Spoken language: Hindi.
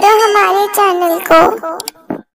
करो हमारे चैनल को।